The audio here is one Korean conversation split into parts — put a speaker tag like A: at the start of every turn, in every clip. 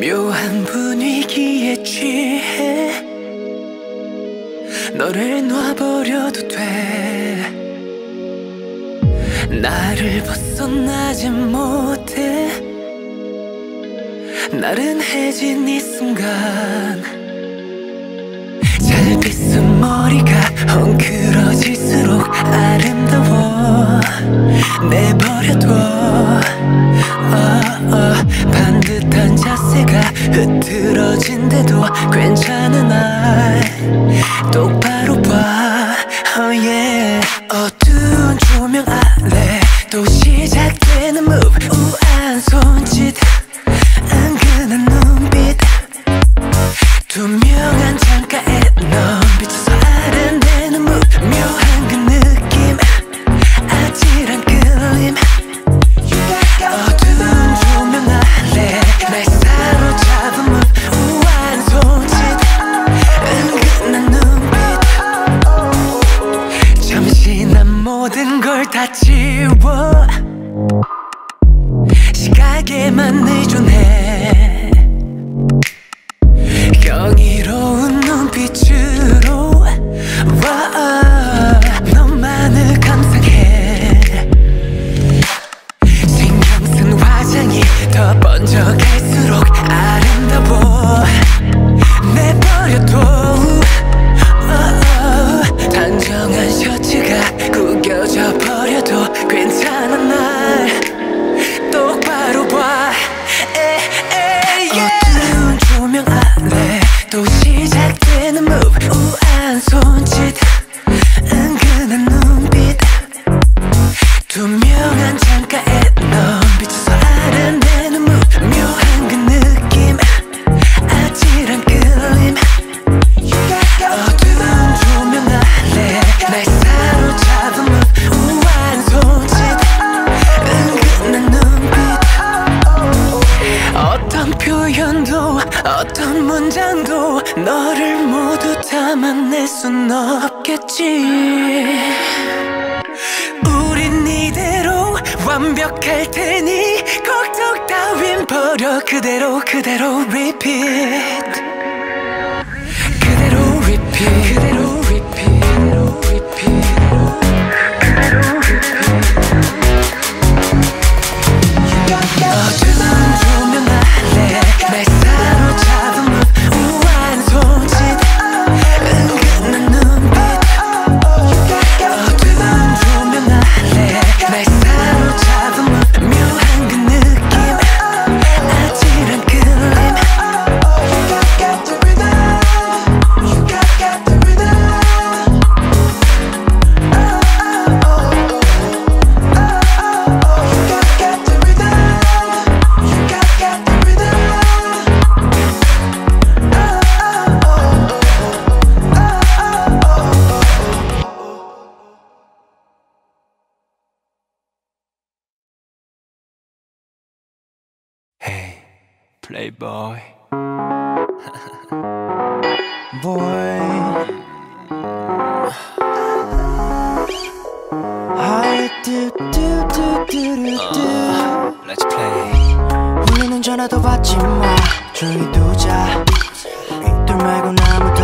A: 묘한 분위기에 취해 너를 놔버려도 돼. 나를 벗어나지 못해. 나른해진 이 순간 머리가 헝클어질수록 아름다워. 내버려둬. 어, 어, 반듯한 자세가 흐트러진데도 괜찮은 날. 똑바로 봐. oh yeah. 어두운 조명 아래 또 시작되는 move. 우아한 손짓 playboy.
B: boy. I do do do do do do.
A: Let's play.
B: 울리는 전화도 받지 마. 조용히 두자. dur 말고 아무도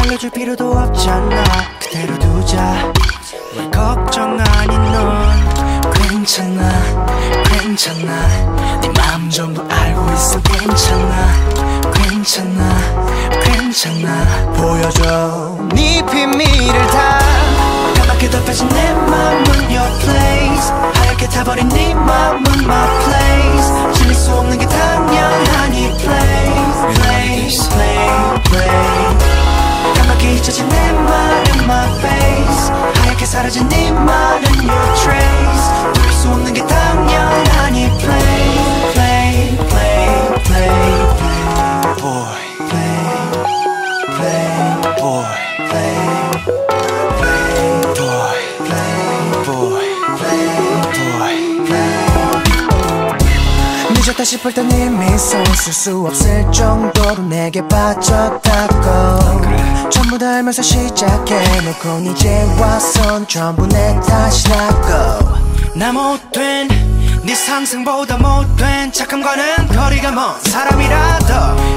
B: 알려줄 필요도 없잖아. 그대로 두자. 왜 걱정 아닌 넌 괜찮아, 괜찮아. 네 마음 전부 알고 있어. 괜찮아, 괜찮아, 괜찮아. 보여줘 네 비밀을 다. 까맣게 덮여진 내 맘은 your place 하얗게 타버린 네 맘은 my place 질릴 수 없는 게 당연하니 play play play play 까맣게 잊혀진 내 말은 my face 하얗게 사라진 네 말은 your trace 돌릴 수 없는 게 당연하니 play play play play play boy 싶을 땐 이미 손쓸 수 없을 정도로 내게 빠졌다고. 전부 다 알면서 시작해놓고 이제 와선 전부 내 탓이라고. 나 못된 네 상승보다 못된 착함과는 거리가 먼 사람이라도.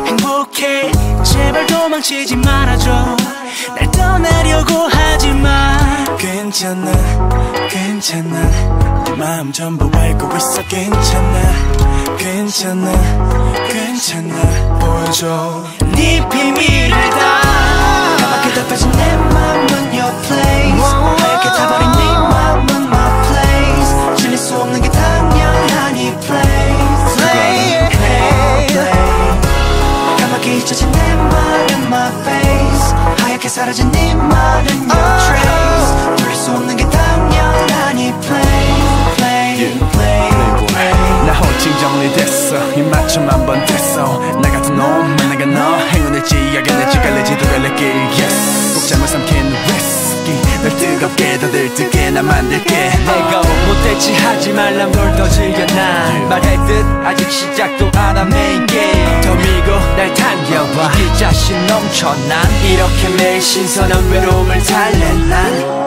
A: 행복해 제발 도망치지 말아줘. 날 떠나려고 하지마.
B: 괜찮아 괜찮아. 네 마음 전부 알고 있어 괜찮아 괜찮아 괜찮아 보여줘.
A: 네 비밀을 다
B: 까맣게 덮여진 내 맘은 your place. 하얗게 타버린 네 맘은 my place. 질릴 수 없는 게 당연하니 play play play. play 까맣게 잊혀진 내 말은 my face. 하얗게 사라진 네 말은
C: 호칭 정리됐어. 입맞춤 한 번 됐어. 나 같은 놈 만나가 너 행운일지 악연일지 갈래지도 갈래길. Yes. 꼭 잠을 삼킨 위스키 널 뜨겁게 더 들뜨게 나 만들게.
A: 내가 못됐지 하지 말란 걸 더 즐겨 난 말했듯 아직 시작도 안한 main game 더 밀고 날 당겨봐 이길 자신 넘쳐 난. 이렇게 매일 신선한 외로움을 달래 난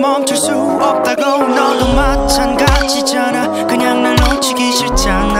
B: 멈출 수 없다고. 너도 마찬가지잖아. 그냥 날 놓치기 싫잖아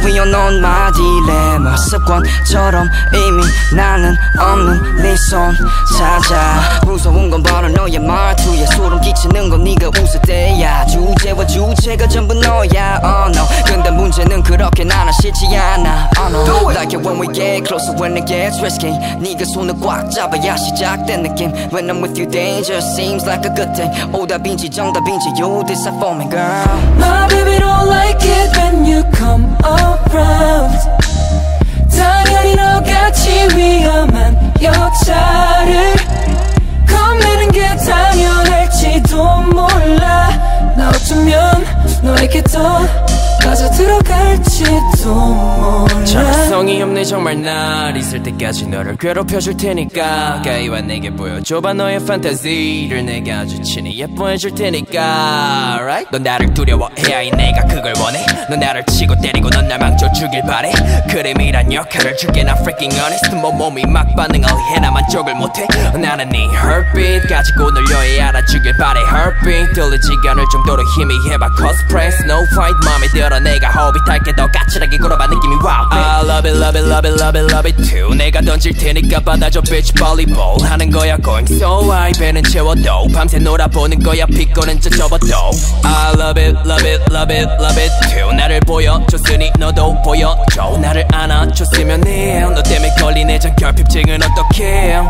D: 서서히 넌 my dilemma 습관처럼 이미 나는 없는 네손 찾아 무서운 건 바로 너의 말투에 소름 끼치는 건 네가 웃을 때야 주제와 주체가 전부 너야 oh no 근데 문제는 그렇게 나는 싫지 않아 oh no Like it when we get closer when it gets risky 네가 손을 꽉 잡아야 시작된 느낌 When I'm with you danger seems like a good thing 오답인지 정답인지 you decide for me girl
A: My baby don't like it when you come around 당연히 너같이 위험한 여자를 겁내는 게 당연할지도 몰라. 나 어쩌면 너에게 더 빠져 들어갈지도 몰라.
E: 정성이 없네 정말 날 있을 때까지 너를 괴롭혀줄 테니까. 가까이와 내게 보여줘봐 너의 판타지를 내가 아주 친히 예뻐해줄 테니까. Right? 넌 나를 두려워해야 해 내가 그걸 원해. 넌 나를 치고 때리고 넌 날 망쳐 주길 바래. 그림이란 역할을 줄게 나 freaking honest. 뭐 몸이 막 반응을 해 나만 쪽을 못해. 나는 네 heartbeat 가지고 늘려야 알아주길 바래. Heartbeat 들리지가 않을 정도로 희미해봐. Cause press no fight 맘에 들어 내가 호빗할게 더 까칠하게 굴어봐 느낌이 wow I love it love it love it love it love it too. 내가 던질 테니까 받아줘 bitch. Volleyball 하는 거야 going so high. 배는 채워도 밤새 놀아보는 거야 피곤은 저 접어도. I love it love it love it love it too. 나를 보여줬으니 너도 보여줘. 나를 안아줬으면 해너 때문에 걸린 애정 결핍증은 어떡해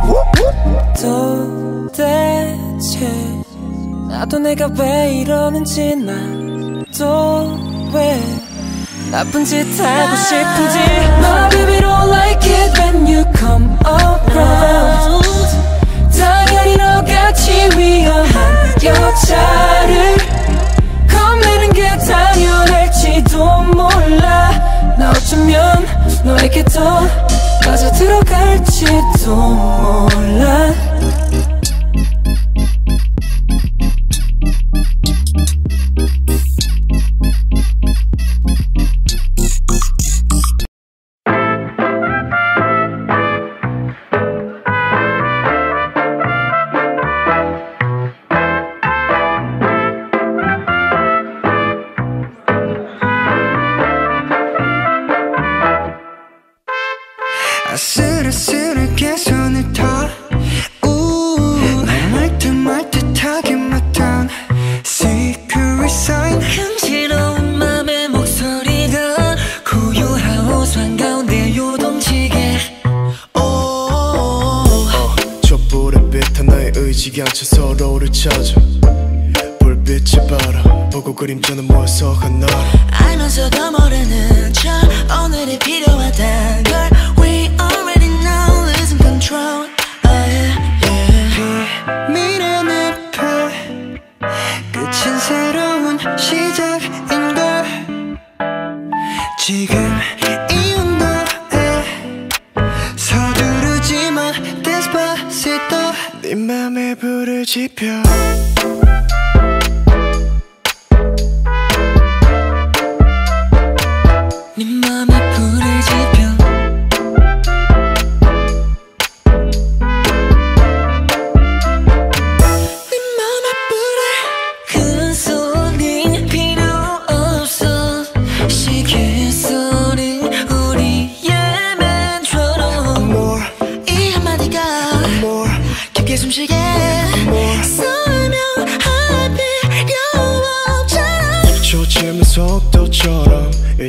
A: 도대체 나도 내가 왜 이러는지 난 또 왜 나쁜 짓 하고 싶은지. My baby don't like it when you come around. 당연히 너같이 위험한 여자를 겁내는 게 당연할지도 몰라. 나 어쩌면 너에게 더 빠져 들어갈지도 몰라
F: kırayım canım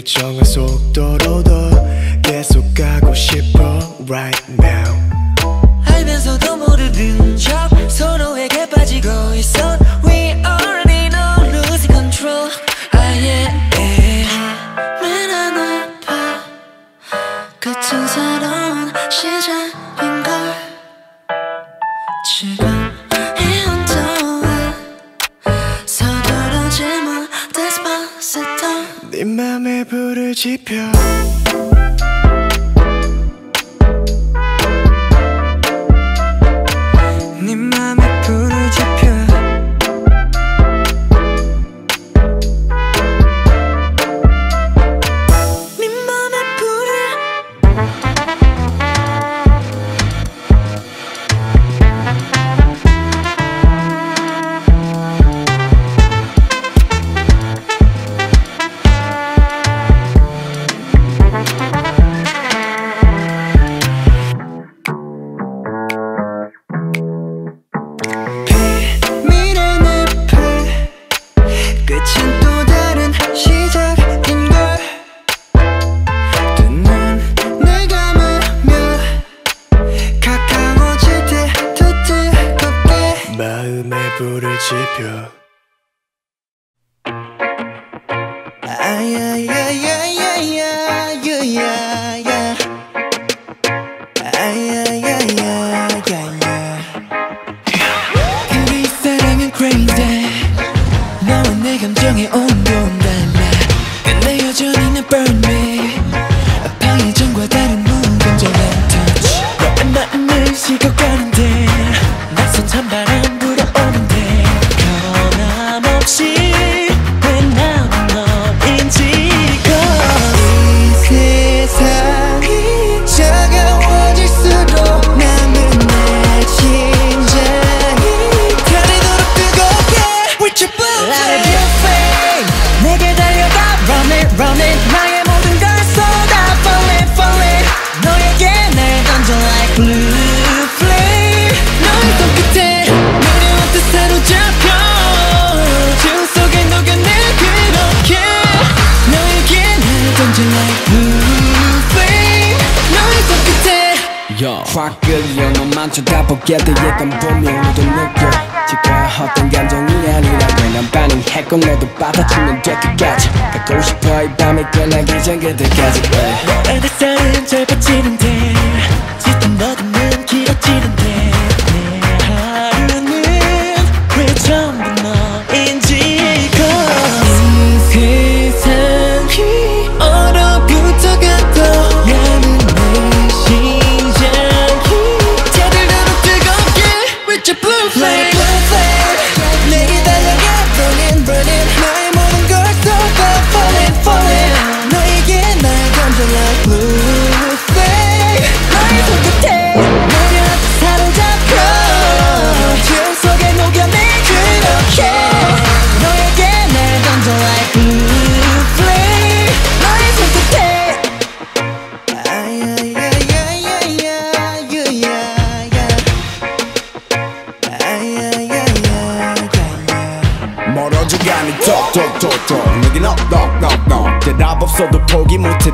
F: 일정한 속도로 더 계속 가고 싶어 right now.
G: 알면서도 모르는 척 서로에게 빠지고 있어. We already know losing control. 아 yeah, yeah. 맨안 아파 같은 새로운 시작인걸 지금 헤엄쳐와 서두르지 마. Despacito.
F: 네
A: 지표 걱정이
H: 오 받아주는 데끝까지 갖고 싶어 이 밤이 끝나기 전 그때까지.
A: 너의
I: 햇살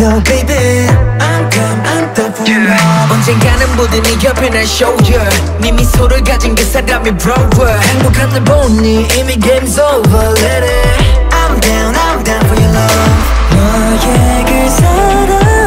I: 더 baby I'm come I'm the for yeah.
E: 언젠가는 모두 네 옆에 날 shoulder 네 미소를 가진 그 사람이 broke 행복한 날 보니 이미 game's over. Let it.
I: I'm down I'm down for your love. 너의 그 사랑.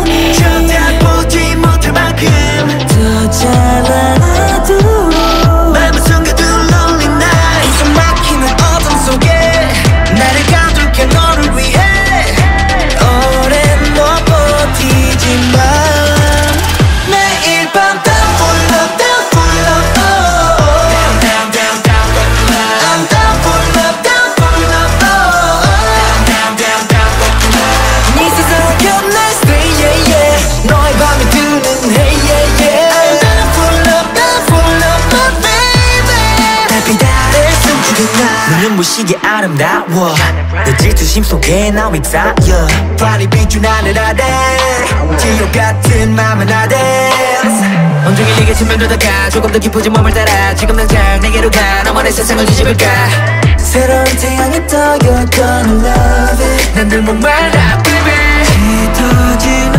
I: 그날 너는 무시게 아름다워. 내 질투심 속에 나 휩싸여 발이 비춘 하늘 아래 지옥 같은 맘은 아래
E: 온종일 내게 스며들다가 조금 더 깊어진 몸을 따라 지금 당장 내게로 가. 너만의 세상을 뒤집을까?
I: 새로운 태양이 떠요 Gonna love. it
E: 난늘 목말라 baby.
I: 짙어진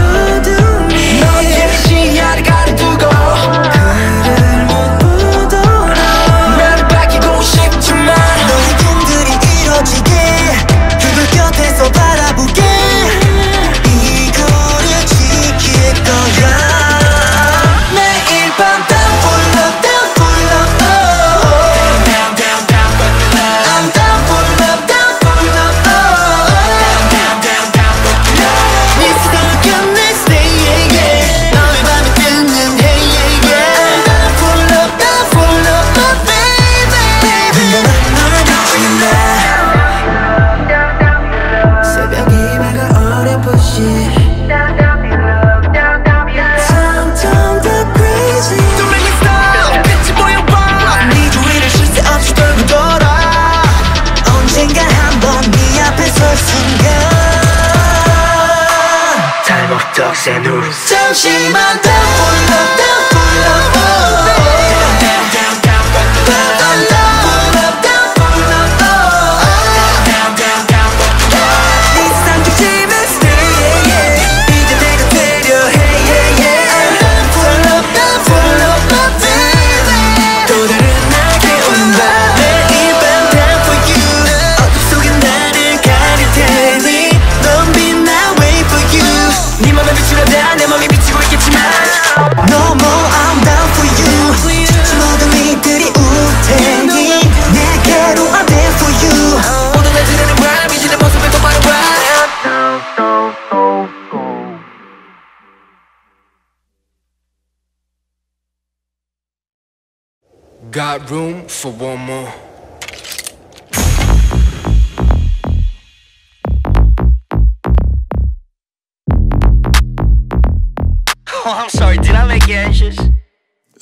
I: Oh, I'm
J: sorry, did I make you anxious?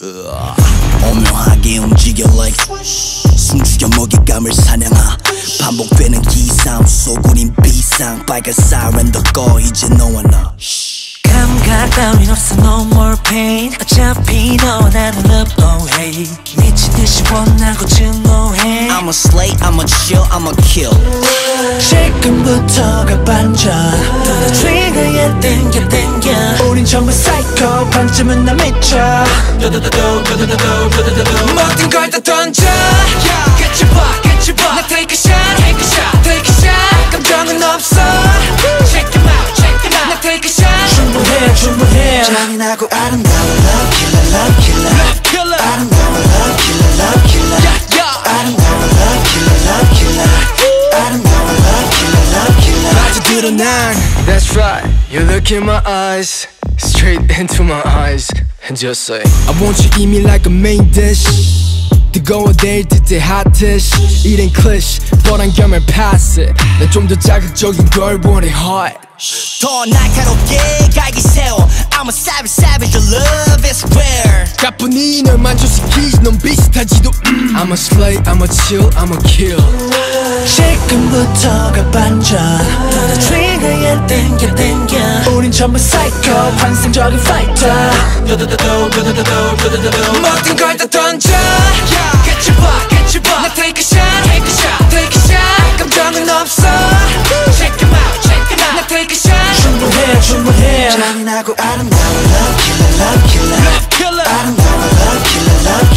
J: Ugh.
K: 오묘하게 움직여 like swish 숨죽여 먹잇감을 사냥하 반복되는 기상 속은 인비상 빨간 사이렌도 꺼 이제 너와 나 shh
A: 감각 따윈 없어 no more pain 어차피 너와 나는 up oh hey 미친 듯이 원하고 to no hey
K: I'm a slay, I'm a chill, I'm a kill
I: 지금부터가 반전
A: 너는 trigger에 땡겨 땡겨
I: 우린 전부 사이코 반쯤은 나 미쳐 도도도도 도도도도 도도도도
J: 모든 걸 다 던져 yeah. Get your butt, get your butt 나 take a shot, take a shot, take a shot 감정은 없어 Check him out, check him out 나 take a shot
I: 충분해 충분해
K: 잔인하고 아름다운 love killer, love killer
J: killer
K: 아름다운 love killer, love killer
J: yeah
K: 아름다운 love killer, love killer 아름다운 love killer, love killer
H: 아주 드러난 That's right You look in my eyes Straight into my eyes And just say I want you eat me like a main dish 뜨거워 내일 듯해 hot dish 이젠 cliché 뻔한 겸을 pass it 난좀 더 자극적인 걸 원해 hot
K: 더 날카롭게 갈기 세워 I'm a savage, savage, your love is rare
H: 가뿐히 널 만족시키지 넌 비슷하지도 음. I'm a slay, I'm a chill, I'm a kill
I: 지금부터가 반전
A: 더 trigger에 땡겨 땡겨
I: 우린 전부 사이코 환상적인 파이터
J: 모든 걸 다 던져
K: 하고 아름다운 love killer, love killer
J: killer
K: 아름다운 love killer, love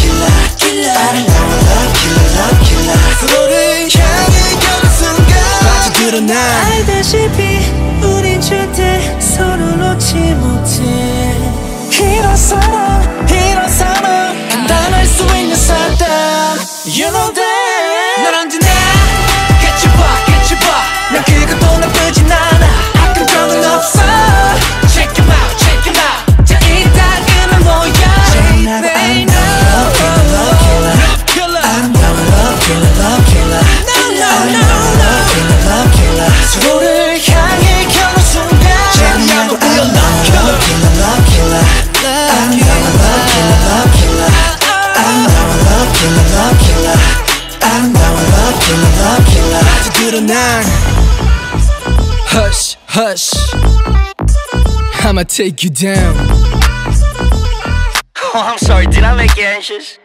K: killer 아름다운 love killer, love killer
J: 서로를 향해 가는 순간
H: 아주 드러난
A: 알다시피 우린 절대 서로 놓지 못해
I: 이런 사람
H: I'ma take you down
K: Oh, I'm sorry, did I make you anxious?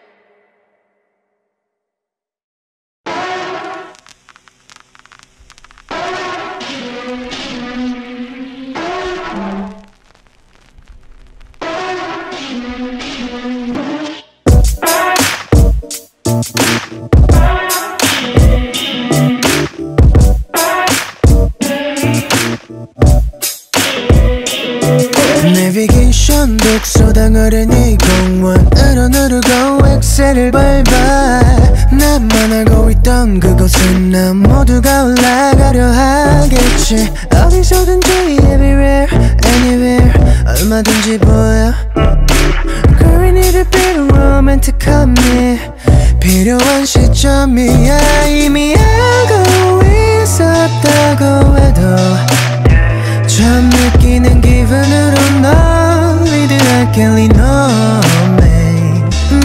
I: 내비게이션 독서당 어린이 공원으로 누르고 엑셀을 밟아. 나만 알고 있던 그곳은 난 모두가 올라가려 하겠지. 어디서든지 everywhere anywhere. 얼마든지 보여. A bit of romantic함이 필요한 시점이야. 이미 알고 있었다고 해도 처음 느끼는 기분으로 널 위드하게 리노메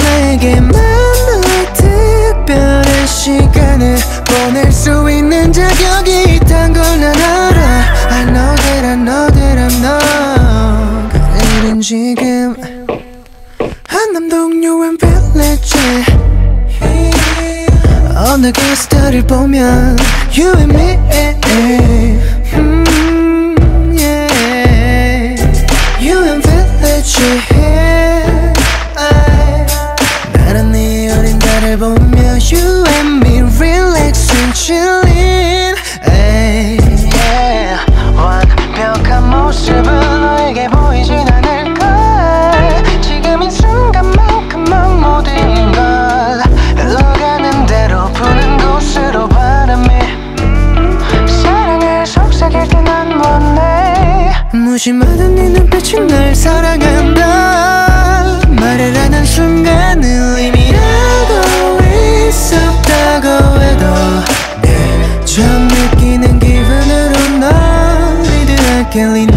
I: 내게만 너의 특별한 시간을 보낼 수 있는 자격이 있단 걸난 알아. I know that I know that I'm not. 그래는 지금 한남 동료엔 빌리지. 어느 게스트를 보면 You and me village 나는 네 어린 달을 보며 You and me relaxing chilling yeah. 완벽한 모습은 너에게 보이진 않을걸 지금 이 순간만큼만 모든 걸 흘러가는 대로 부는 곳으로 바람이 사랑을 속삭일 때 난 원해. 무심하던 네 눈빛이 날 사랑한 天里。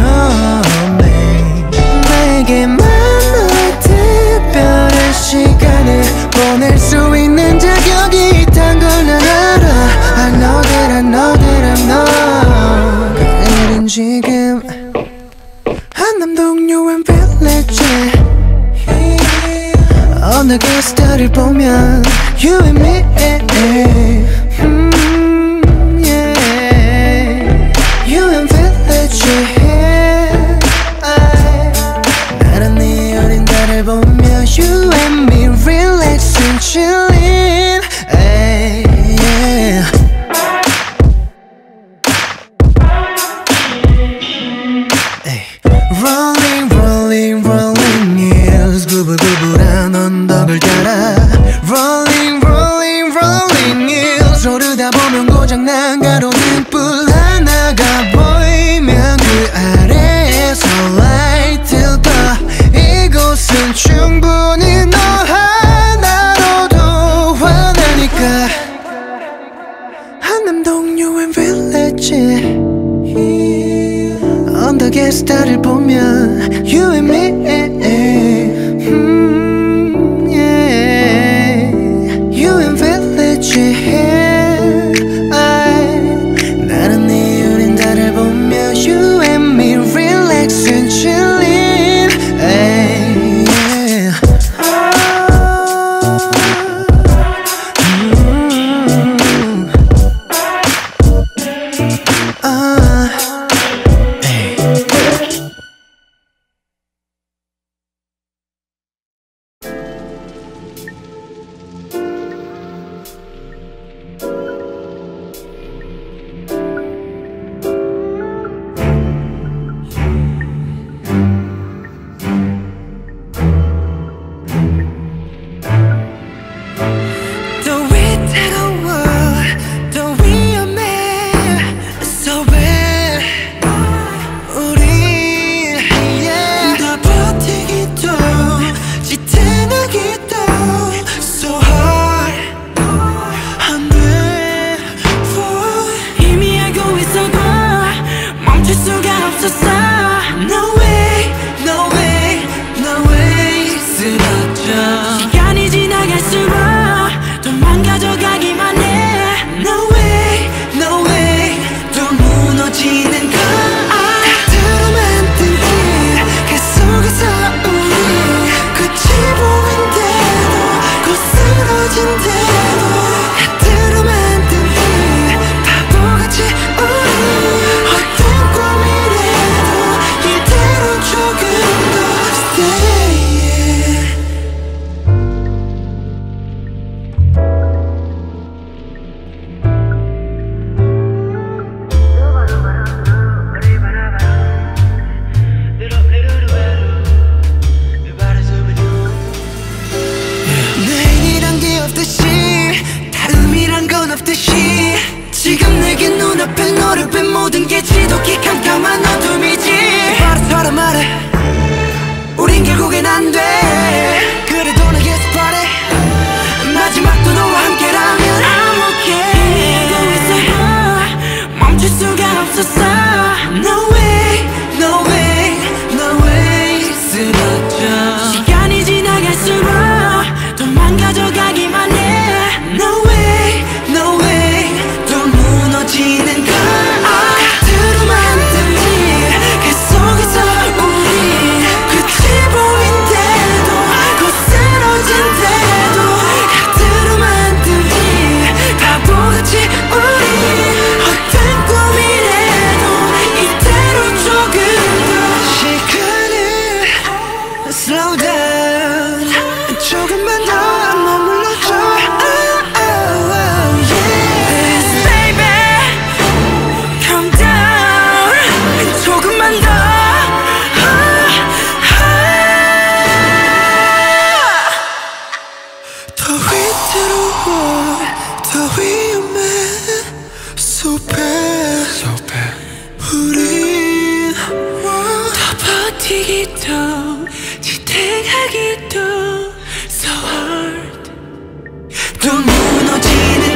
A: 지탱하기도 so hard 또 무너지는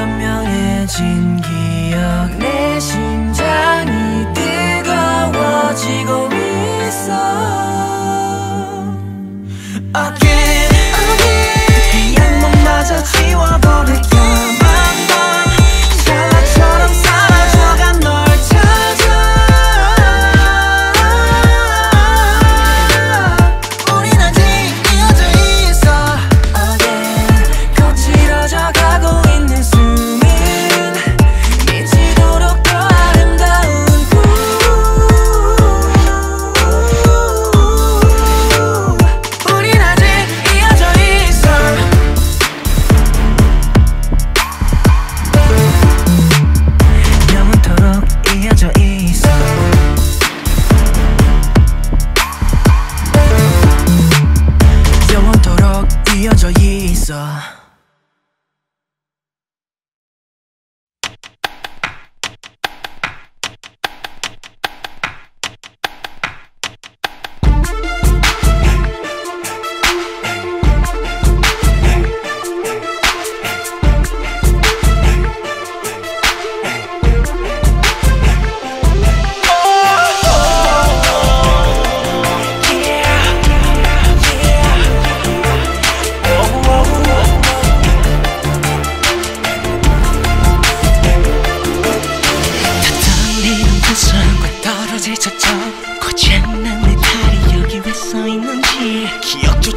A: 선명해진 기억. 내 심장이 뜨거워지고 있어.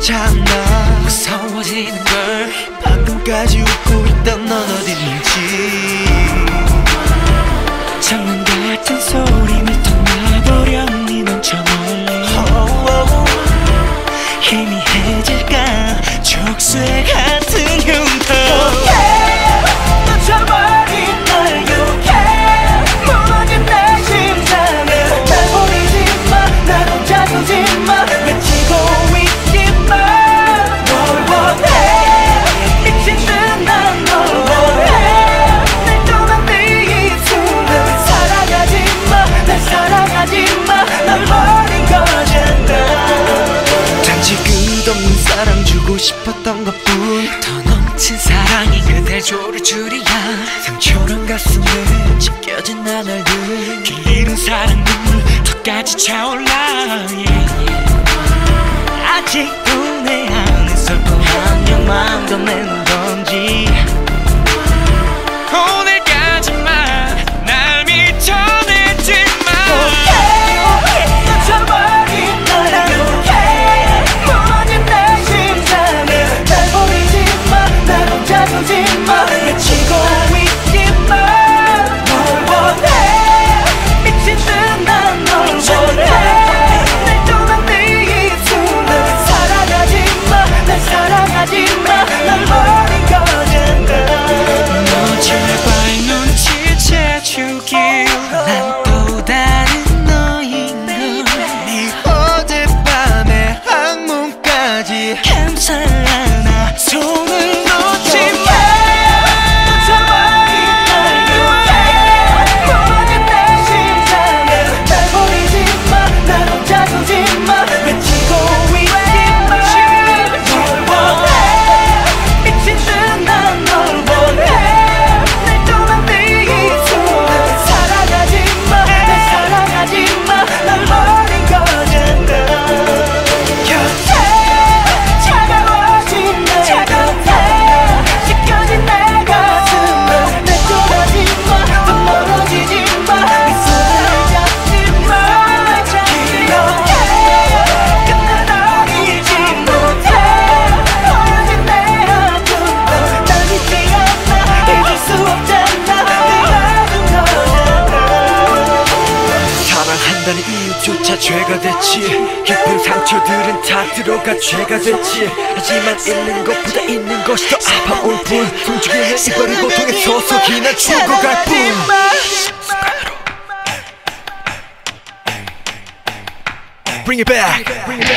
A: 참나
B: 무서워지는 걸
A: 방금까지 웃고
B: 하지만 있는
J: 것보다 있는 것이 더 아파올 뿐 숨죽이는 이별의 고통에 서서히 난 죽어갈 뿐 Bring it back. Bring it back.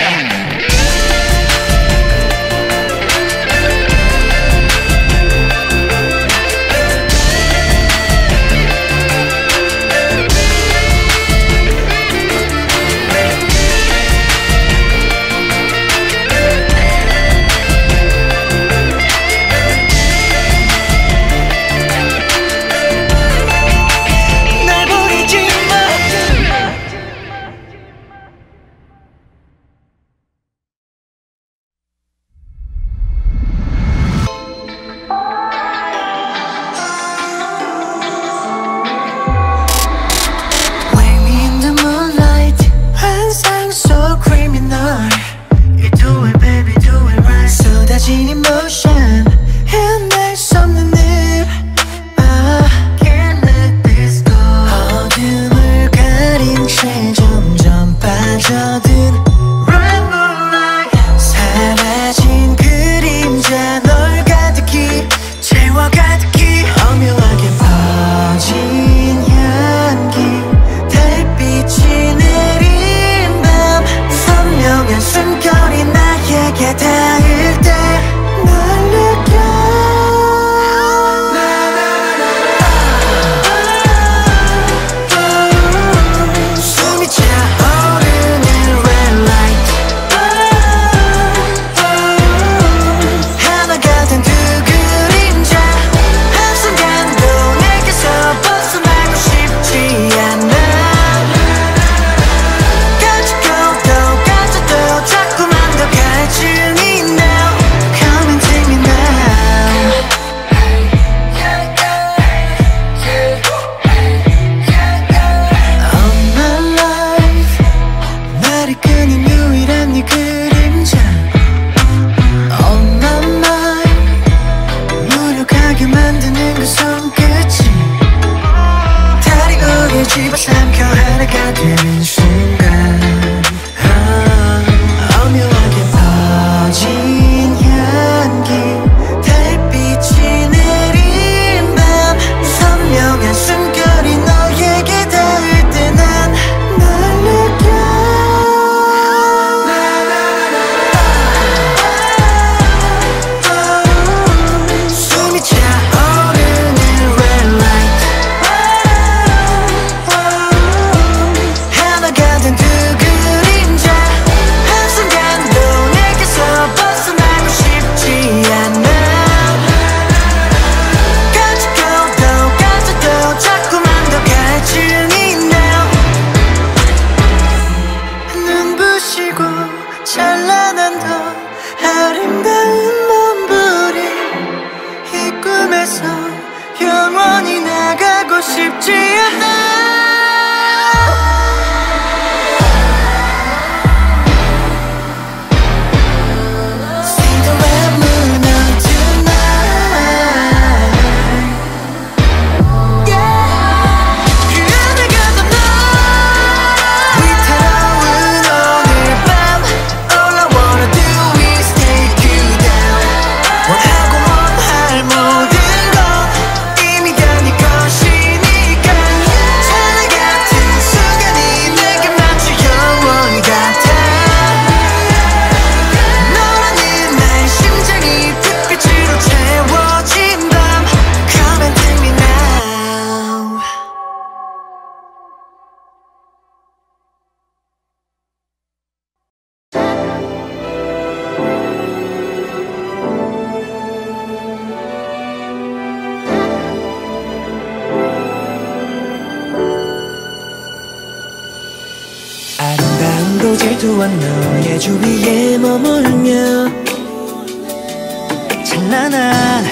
B: 주위에 머물며 찬란한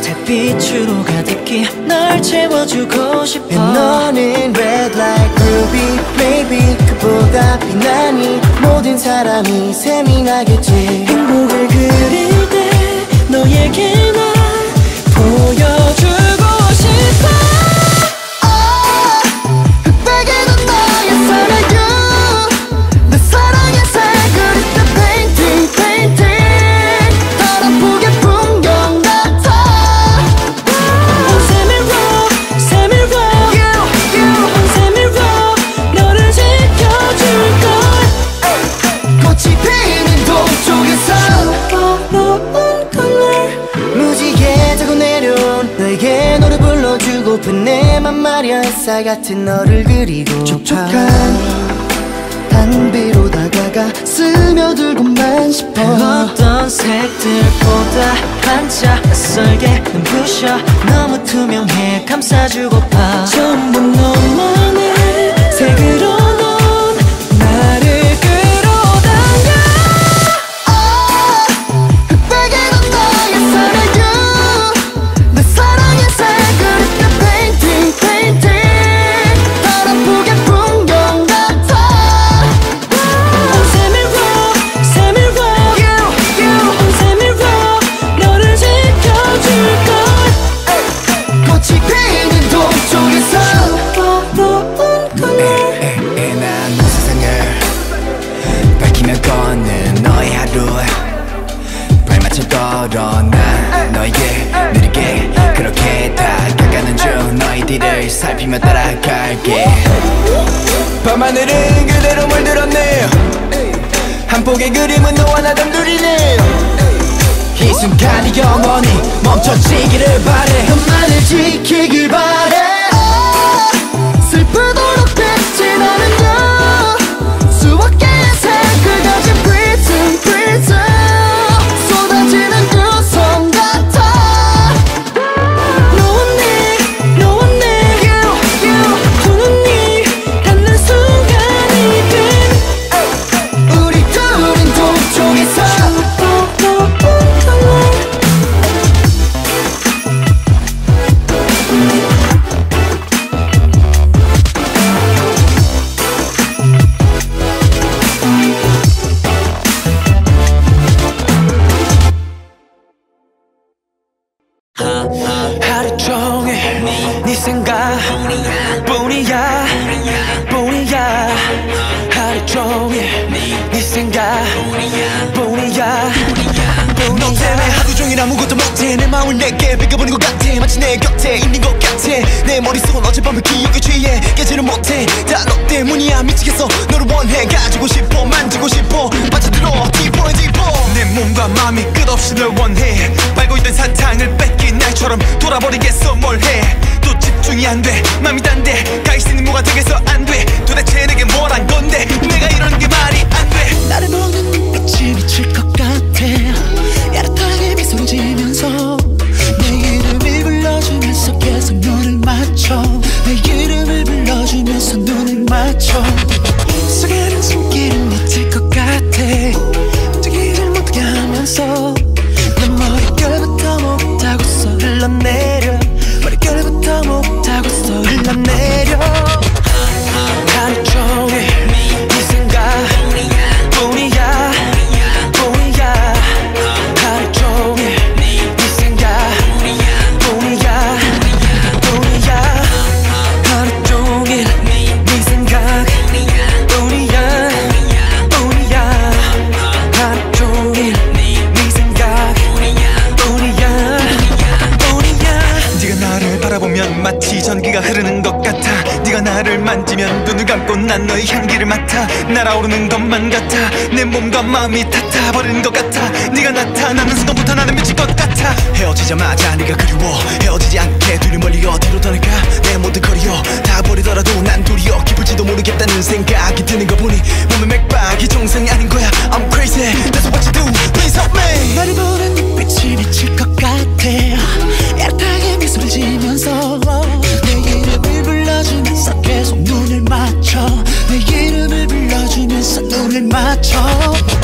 B: 달빛으로 가득히 널 채워주고 싶어. And 너는 red light ruby baby 그보다 빛나니 모든 사람이 세민하겠지. 행복을 그릴 때 너에게
A: 햇살 같은 너를 그리고 촉촉한 단비로 다가가 스며들고만 싶어.
I: 어떤 색들보다 반짝 낯설게 눈부셔. 너무 투명해 감싸주고파. 전부 너만의 색으로
L: 밤하늘은 그대로 물들었네. 한 폭의 그림은 너와 나 단둘이네. 이 순간이 영원히 멈춰지기를 바래.
A: 그만을 지키길 바래.
L: 달아오르는 것만 같아. 내 몸과 마음이 타타버리는 것 같아. 네가 나타나는 순간부터 나는 미칠 것 같아. 헤어지자마자 네가 그리워. 헤어지지 않게 둘이 멀리 어디로 떠날까? 내 모든 거리여 다 버리더라도 난 둘이여 기쁠지도 모르겠다는 생각이 드는 거 보니 몸의 맥박이 정상이 아닌 거야. I'm crazy. That's what you do. Please help me.
I: 나를 보는 빛이 미칠 것 같아. 애타게 미소를 지면서 맞춰.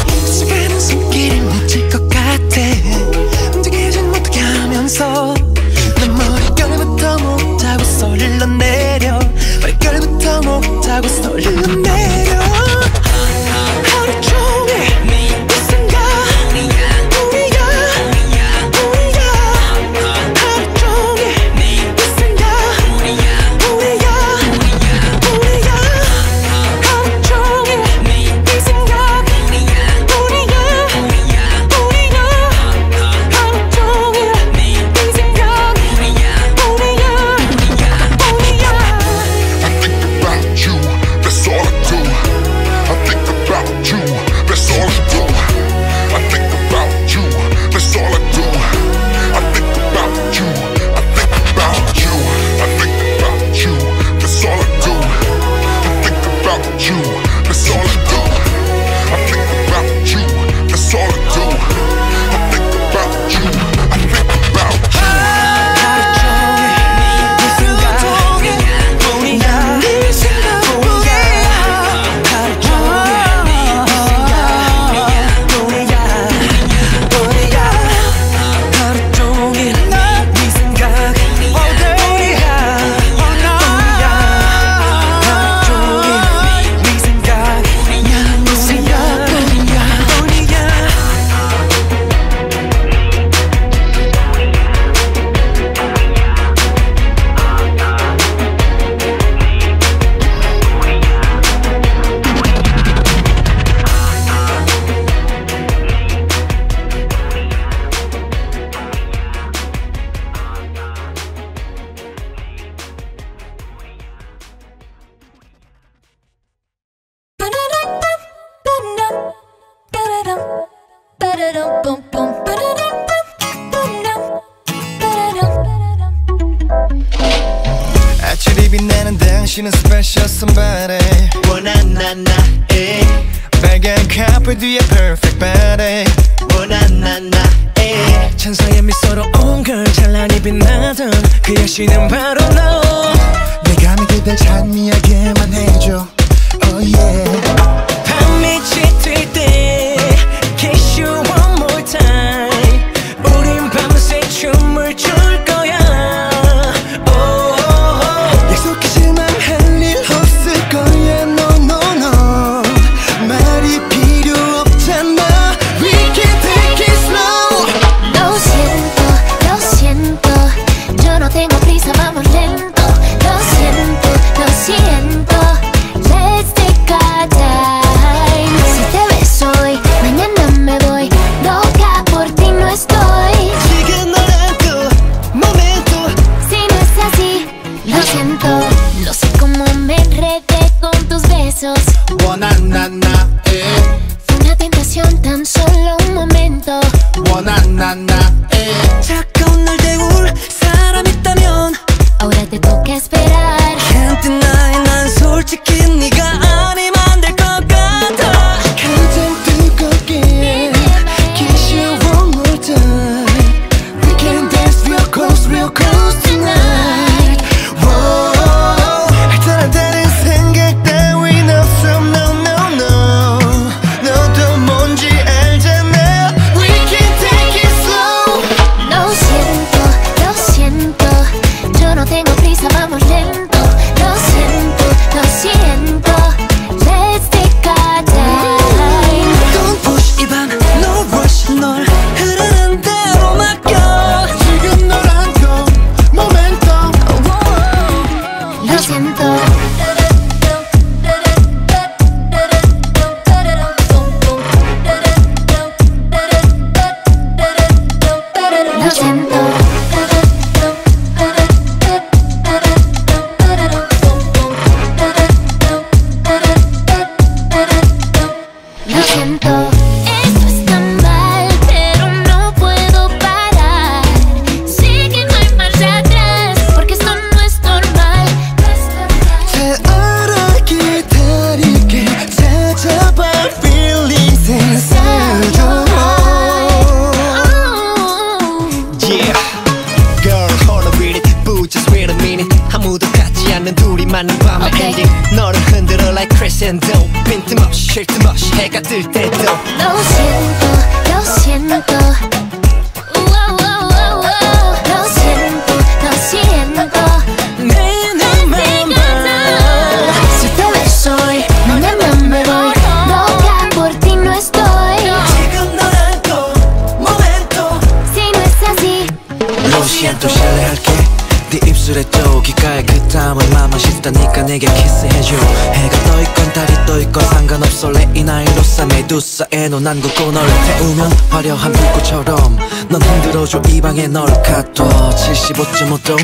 M: 잠못도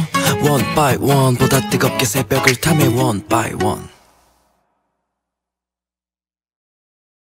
M: one by one보다 뜨겁게 새벽을 탐해 one by one